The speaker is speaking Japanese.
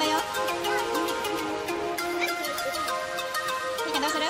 みーちどうする？